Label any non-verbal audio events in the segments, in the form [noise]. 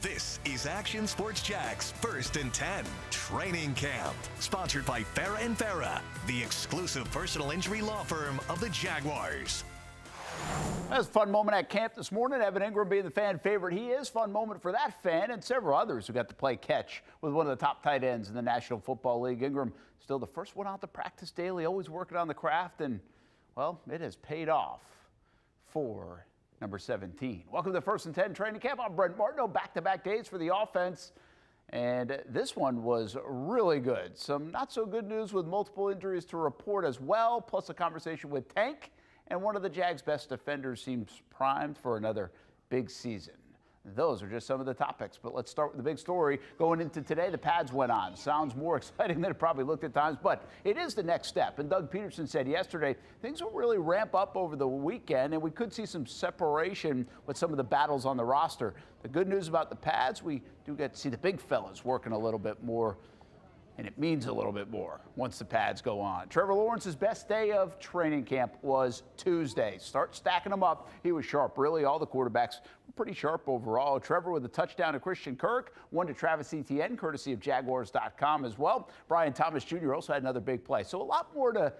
This is Action Sports Jax First and 10 Training Camp, sponsored by Farah and Farah, the exclusive personal injury law firm of the Jaguars. That was a fun moment at camp this morning. Evan Engram being the fan favorite. He is fun moment for that fan and several others who got to play catch with one of the top tight ends in the National Football League. Engram still the first one out to practice daily, always working on the craft, and well, it has paid off for number 17. Welcome to the First and 10 training camp. I'm Brent Martineau. Back-to-back days for the offense. And this one was really good. Some not so good news with multiple injuries to report as well, plus a conversation with Tank. And one of the Jags' best defenders seems primed for another big season. Those are just some of the topics, but let's start with the big story. Going into today, the pads went on. Sounds more [laughs] exciting than it probably looked at times, but it is the next step. And Doug Pederson said yesterday things will really ramp up over the weekend, and we could see some separation with some of the battles on the roster. The good news about the pads, we do get to see the big fellas working a little bit more and it means a little bit more once the pads go on. Trevor Lawrence's best day of training camp was Tuesday. Start stacking them up. He was sharp. Really, all the quarterbacks pretty sharp overall. Trevor with a touchdown to Christian Kirk, one to Travis Etienne, courtesy of Jaguars.com as well. Brian Thomas Jr. also had another big play. So a lot more to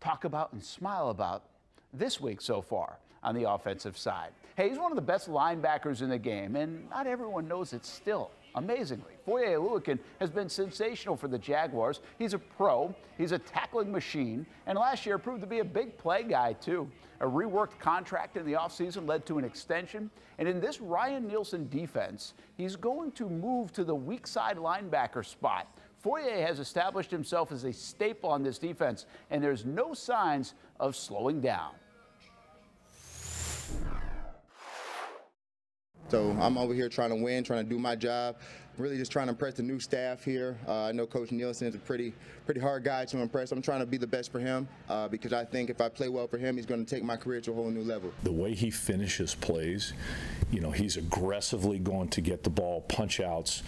talk about and smile about this week so far on the offensive side. Hey, he's one of the best linebackers in the game, and not everyone knows it still. Amazingly, Foye Oluokun has been sensational for the Jaguars. He's a pro, he's a tackling machine, and last year proved to be a big play guy, too. A reworked contract in the offseason led to an extension, and in this Ryan Nielsen defense, he's going to move to the weak side linebacker spot. Foye has established himself as a staple on this defense, and there's no signs of slowing down. So I'm over here trying to win, trying to do my job, really just trying to impress the new staff here. Uh, I know Coach Nielsen is a pretty, pretty hard guy to impress. I'm trying to be the best for him uh, because I think if I play well for him, he's going to take my career to a whole new level. The way he finishes plays, you know, he's aggressively going to get the ball punch outs,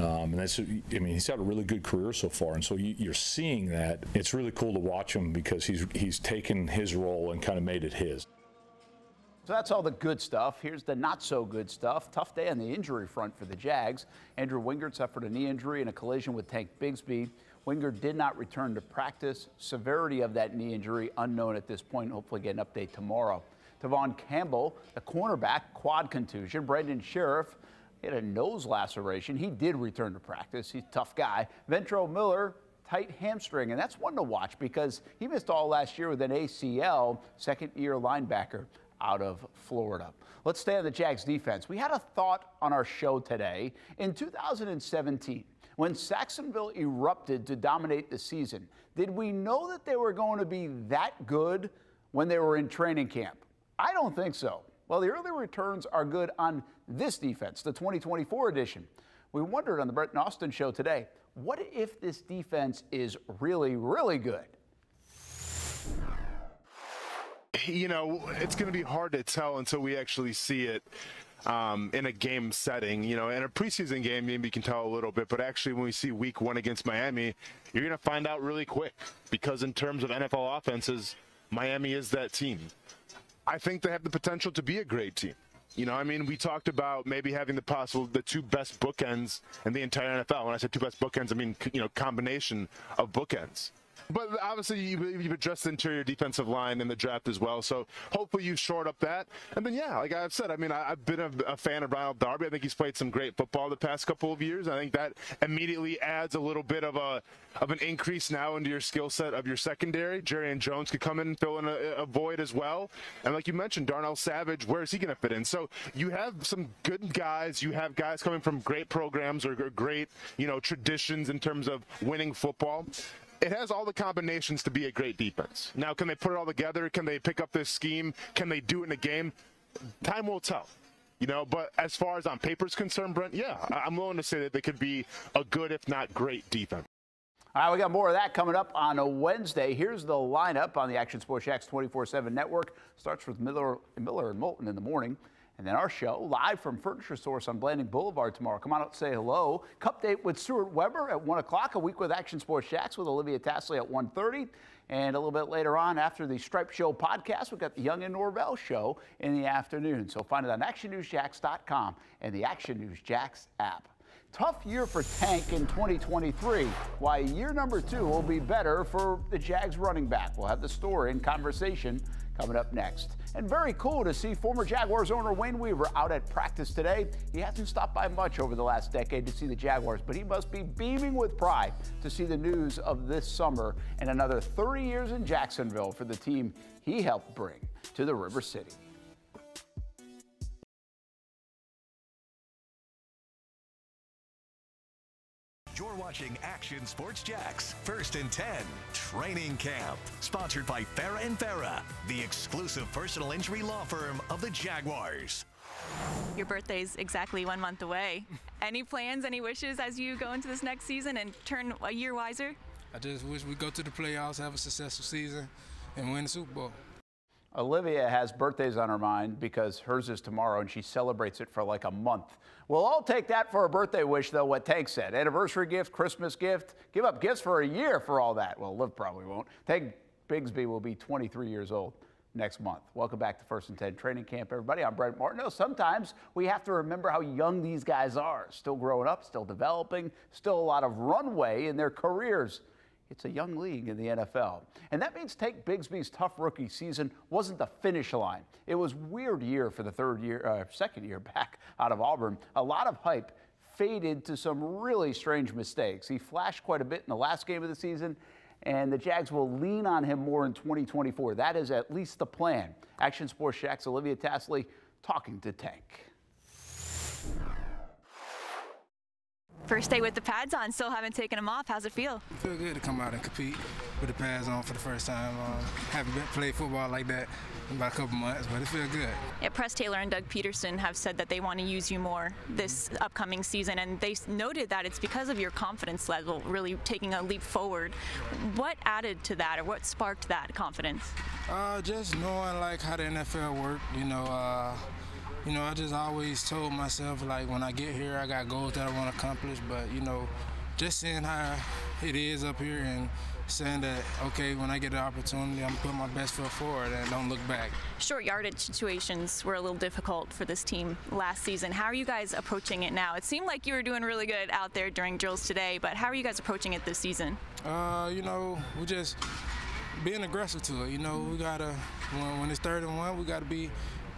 um, and that's. I mean, he's had a really good career so far, and so you, are seeing that. It's really cool to watch him because he's he's taken his role and kind of made it his. So that's all the good stuff. Here's the not so good stuff. Tough day on the injury front for the Jags. Andrew Wingard suffered a knee injury in a collision with Tank Bigsby. Wingard did not return to practice. Severity of that knee injury unknown at this point. Hopefully get an update tomorrow. Tevaughn Campbell, the cornerback, quad contusion. Brandon Scherff had a nose laceration. He did return to practice. He's a tough guy. Ventrell Miller, tight hamstring, and that's one to watch because he missed all last year with an ACL, second year linebacker out of Florida. Let's stay on the Jags defense. We had a thought on our show today. In 2017, when Sacksonville erupted to dominate the season, did we know that they were going to be that good when they were in training camp? I don't think so. Well, the early returns are good on this defense, the 2024 edition. We wondered on the Brent Austin show today, what if this defense is really, really good? You know, it's going to be hard to tell until we actually see it. Um, in a game setting. You know, in a preseason game, maybe you can tell a little bit, but actually, when we see week one against Miami, you're going to find out really quick because, in terms of NFL offenses, Miami is that team. I think they have the potential to be a great team. You know, I mean, we talked about maybe having the possible the two best bookends in the entire NFL. When I said two best bookends, I mean you know combination of bookends. But obviously, you've addressed the interior defensive line in the draft as well. So hopefully, you've shored up that. And then, yeah, like I've said, I mean, I've been a, fan of Ronald Darby. I think he's played some great football the past couple of years. I think that immediately adds a little bit of a of an increase now into your skill set of your secondary. Jarrian Jones could come in and fill in a, a void as well. And like you mentioned, Darnell Savage, where is he going to fit in? So you have some good guys. You have guys coming from great programs or great, you know, traditions in terms of winning football it has all the combinations to be a great defense. Now, can they put it all together? Can they pick up this scheme? Can they do it in a game? Time will tell. You know, but as far as on paper is concerned, Brent, yeah, I'm willing to say that they could be a good, if not great, defense. All right, we got more of that coming up on a Wednesday. Here's the lineup on the Action Sports Jax 24/7 network. Starts with Miller, Miller and Moulton in the morning. And then our show, live from Furniture Source on Blanding Boulevard tomorrow. Come on out and say hello. Cup date with Stuart Weber at 1 o'clock. A week with Action Sports Jax with Alivia Tasley at 1.30. And a little bit later on, after the Stripe Show podcast, we've got the Young and Norvell show in the afternoon. So find it on actionnewsjax.com and the Action News Jax app. Tough year for Tank in 2023. Why year number two will be better for the Jags running back. We'll have the story in conversation coming up next. And very cool to see former Jaguars owner Wayne Weaver out at practice today. He hasn't stopped by much over the last decade to see the Jaguars, but he must be beaming with pride to see the news of this summer and another 30 years in Jacksonville for the team he helped bring to the River City. You're watching Action Sports Jax, first and 10, training camp. Sponsored by Farah and Farah, the exclusive personal injury law firm of the Jaguars. Your birthday's exactly one month away. [laughs] Any plans, any wishes as you go into this next season and turn a year wiser? I just wish we go to the playoffs, have a successful season, and win the Super Bowl. Alivia has birthdays on her mind because hers is tomorrow and she celebrates it for like a month. We'll all take that for a birthday wish, though, what Tank said. Anniversary gift, Christmas gift, give up gifts for a year for all that. Well, Liv probably won't. Tank Bigsby will be 23 years old next month. Welcome back to First and 10 Training Camp, everybody. I'm Brent Martineau. Sometimes we have to remember how young these guys are. Still growing up, still developing, still a lot of runway in their careers. It's a young league in the NFL. And that means Tank Bigsby's tough rookie season wasn't the finish line. It was weird year for the third year, uh, second year [laughs] back out of Auburn. A lot of hype faded to some really strange mistakes. He flashed quite a bit in the last game of the season, and the Jags will lean on him more in 2024. That is at least the plan. Action Sports Jax Alivia Tasley talking to Tank. First day with the pads on, still haven't taken them off. How's it feel? Feel good to come out and compete with the pads on for the first time. Um, haven't played football like that in about a couple months, but it feels good. Yeah, Press Taylor and Doug Pederson have said that they want to use you more this upcoming season, and they noted that it's because of your confidence level really taking a leap forward. What added to that, or what sparked that confidence? Uh, just knowing like how the NFL worked, you know. Uh, you know, I just always told myself like when I get here, I got goals that I want to accomplish. But you know, just seeing how it is up here and saying that okay, when I get the opportunity, I'm putting my best foot forward and don't look back. Short yardage situations were a little difficult for this team last season. How are you guys approaching it now? It seemed like you were doing really good out there during drills today, but how are you guys approaching it this season? Uh, you know, we just being aggressive to it. You know, we gotta when, when it's third and one, we gotta be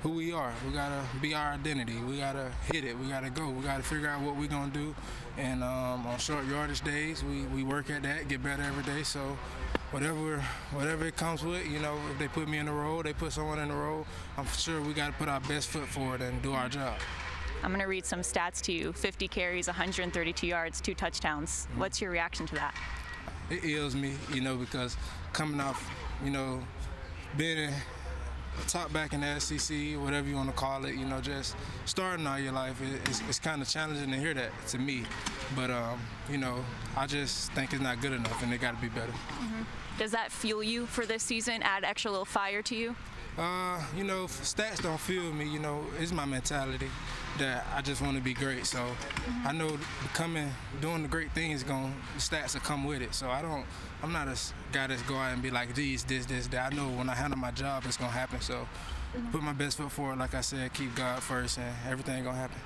who we are. We gotta be our identity. We gotta hit it. We gotta go. We gotta figure out what we're gonna do. And um, on short yardage days, we, we work at that, get better every day. So whatever whatever it comes with, you know, if they put me in the role, they put someone in the role. I'm sure we gotta put our best foot forward and do our job. I'm going to read some stats to you 50 carries, 132 yards, two touchdowns. Mm-hmm. What's your reaction to that? It ails me, you know, because coming off, you know, being top back in the SEC, whatever you want to call it, you know, just starting out your life, it's, it's kind of challenging to hear that to me. But, um, you know, I just think it's not good enough and it got to be better. Mm-hmm. Does that fuel you for this season, add extra little fire to you? Uh, you know, stats don't fuel me. You know, it's my mentality that I just want to be great. So. I know becoming, doing the great things, is going stats will come with it. So I don't, I'm not a guy that's go out and be like, geez, this, this, that. I know when I handle my job, it's gonna happen. So put my best foot forward, like I said, keep God first, and everything gonna happen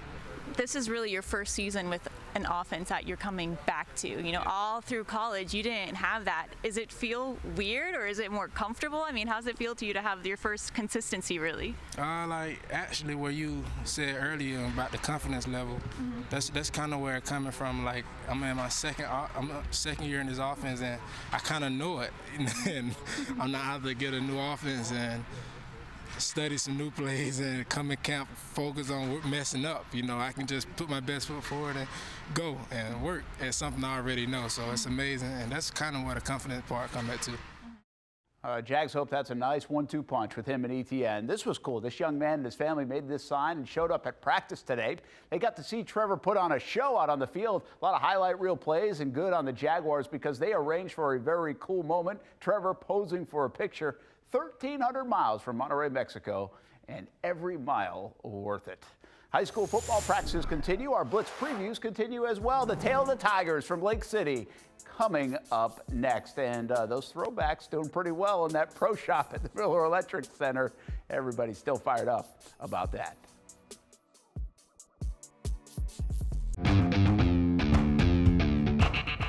this is really your first season with an offense that you're coming back to. You know, all through college, you didn't have that. Is it feel weird or is it more comfortable? I mean, how's it feel to you to have your first consistency, really? Uh, like actually, where you said earlier about the confidence level, mm-hmm. that's that's kind of where it's coming from. Like I'm in my second I'm second year in this offense, and I kind of know it, [laughs] and I'm not out to get a new offense and study some new plays and come in camp focus on messing up. You know, I can just put my best foot forward and go and work at something I already know. So it's amazing, and that's kind of where the confidence part comes at too. Uh, Jags hope that's a nice one-two punch with him and ETN. This was cool. This young man and his family made this sign and showed up at practice today. They got to see Trevor put on a show out on the field. A lot of highlight reel plays and good on the Jaguars because they arranged for a very cool moment. Trevor posing for a picture 1,300 miles from Monterrey, Mexico, and every mile worth it. High school football practices continue. Our Blitz previews continue as well. The Tale of the Tigers from Lake City coming up next. And uh, those throwbacks doing pretty well in that pro shop at the Miller Electric Center. Everybody's still fired up about that.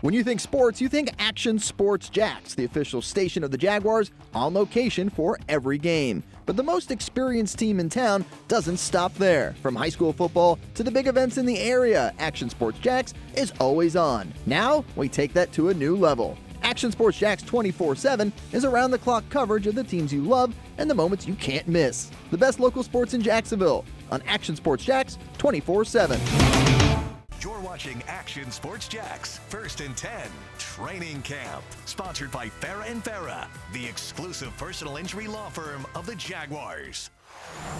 When you think sports, you think Action Sports Jax, the official station of the Jaguars, on location for every game. But the most experienced team in town doesn't stop there. From high school football to the big events in the area, Action Sports Jax is always on. Now, we take that to a new level. Action Sports Jax 24 7 is around the clock coverage of the teams you love and the moments you can't miss. The best local sports in Jacksonville on Action Sports Jax 24 7. You're watching Action Sports Jax, first and 10, training camp. Sponsored by Farah and Farah, the exclusive personal injury law firm of the Jaguars.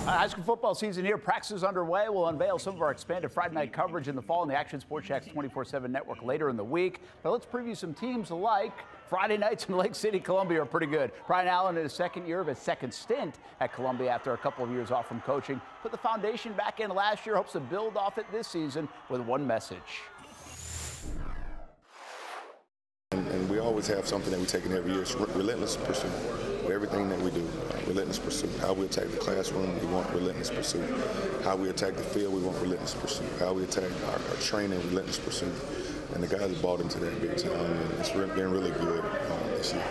Uh, high school football season here. Practice is underway. We'll unveil some of our expanded Friday night coverage in the fall on the Action Sports Jax 24 7 network later in the week. But let's preview some teams like Friday nights in Lake City, Columbia are pretty good. Brian Allen in his second year of his second stint at Columbia after a couple of years off from coaching. Put the foundation back in last year, hopes to build off it this season with one message. And, and we always have something that we take in every year, it's relentless pursuit. Everything that we do, uh, relentless pursuit. How we attack the classroom, we want relentless pursuit. How we attack the field, we want relentless pursuit. How we attack our, our training, relentless pursuit and the guys bought into that big time, and it's been really good uh, this year.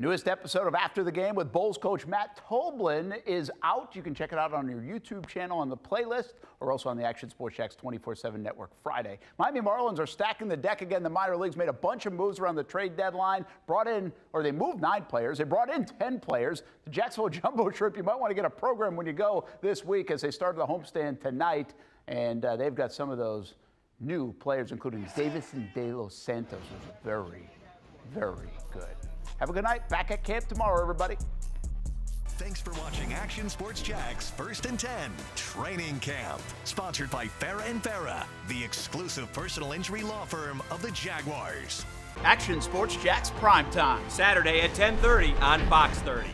Newest episode of After the Game with Bulls coach Matt Toblin is out. You can check it out on your YouTube channel on the playlist or also on the Action Sports Jax 24-7 network Friday. Miami Marlins are stacking the deck again. The minor leagues made a bunch of moves around the trade deadline, brought in, or they moved nine players. They brought in 10 players. The Jacksonville [laughs] Jumbo Shrimp, you might want to get a program when you go this week as they start the homestand tonight. And uh, they've got some of those new players, including Davison De Los Santos, was very, very good. Have a good night. Back at camp tomorrow, everybody. Thanks for watching Action Sports Jax First and 10 Training Camp. Sponsored by Farah and Farah, the exclusive personal injury law firm of the Jaguars. Action Sports Jax Prime Time. Saturday at 10:30 on Fox 30.